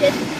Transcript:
did